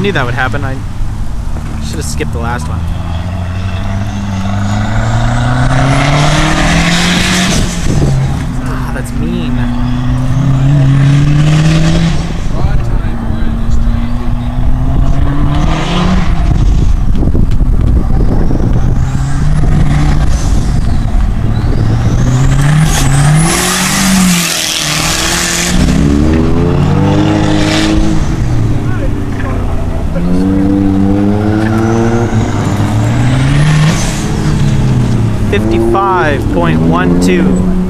knew that would happen. I should have skipped the last one. Ah, that's mean. 55.12.